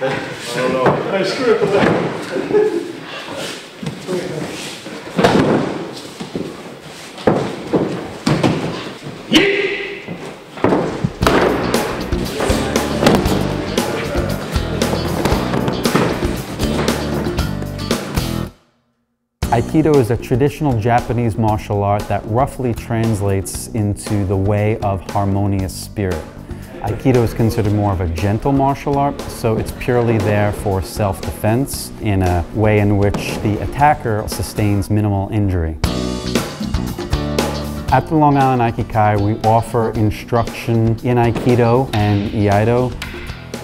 Know. I screwed up. Aikido is a traditional Japanese martial art that roughly translates into the way of harmonious spirit. Aikido is considered more of a gentle martial art, so it's purely there for self-defense in a way in which the attacker sustains minimal injury. At the Long Island Aikikai, we offer instruction in Aikido and Iaido.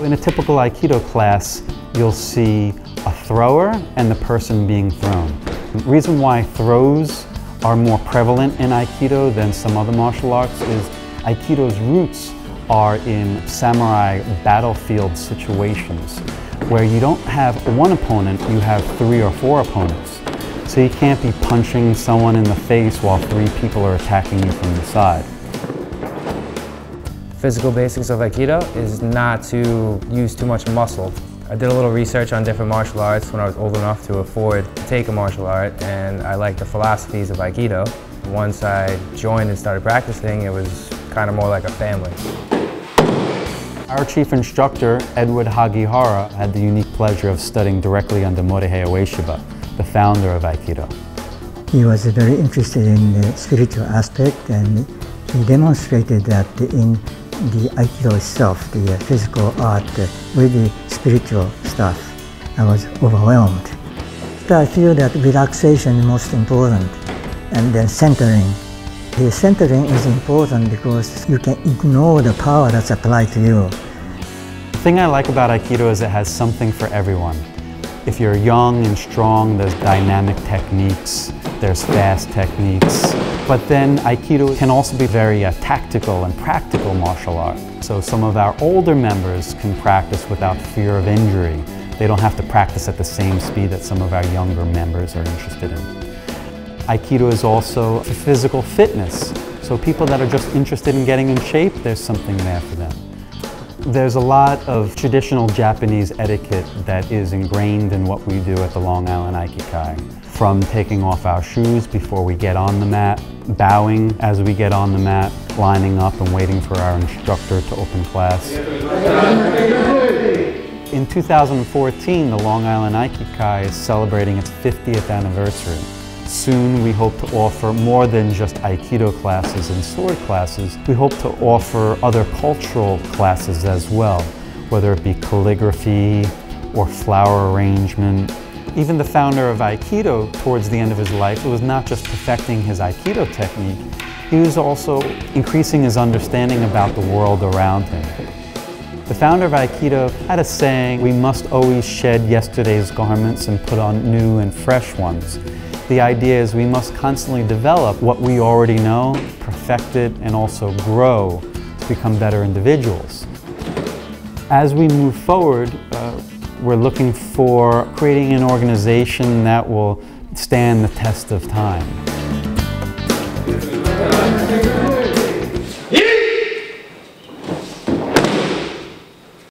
In a typical Aikido class, you'll see a thrower and the person being thrown. The reason why throws are more prevalent in Aikido than some other martial arts is Aikido's roots are in samurai battlefield situations where you don't have one opponent, you have three or four opponents. So you can't be punching someone in the face while three people are attacking you from the side. Physical basics of Aikido is not to use too much muscle. I did a little research on different martial arts when I was old enough to afford to take a martial art and I liked the philosophies of Aikido. Once I joined and started practicing, it was kind of more like a family. Our chief instructor, Edward Hagihara, had the unique pleasure of studying directly under Morihei Ueshiba, the founder of Aikido. He was very interested in the spiritual aspect and he demonstrated that in the Aikido itself, the physical art, with the spiritual stuff, I was overwhelmed. I feel that relaxation is most important and then centering. The centering is important because you can ignore the power that's applied to you. The thing I like about Aikido is it has something for everyone. If you're young and strong, there's dynamic techniques, there's fast techniques. But then Aikido can also be very uh, tactical and practical martial art. So some of our older members can practice without fear of injury. They don't have to practice at the same speed that some of our younger members are interested in. Aikido is also physical fitness. So people that are just interested in getting in shape, there's something there for them. There's a lot of traditional Japanese etiquette that is ingrained in what we do at the Long Island Aikikai. From taking off our shoes before we get on the mat, bowing as we get on the mat, lining up and waiting for our instructor to open class. In 2014, the Long Island Aikikai is celebrating its 50th anniversary. Soon we hope to offer more than just Aikido classes and sword classes. We hope to offer other cultural classes as well, whether it be calligraphy or flower arrangement. Even the founder of Aikido, towards the end of his life, it was not just perfecting his Aikido technique, he was also increasing his understanding about the world around him. The founder of Aikido had a saying, we must always shed yesterday's garments and put on new and fresh ones. The idea is we must constantly develop what we already know, perfect it, and also grow to become better individuals. As we move forward, uh, we're looking for creating an organization that will stand the test of time.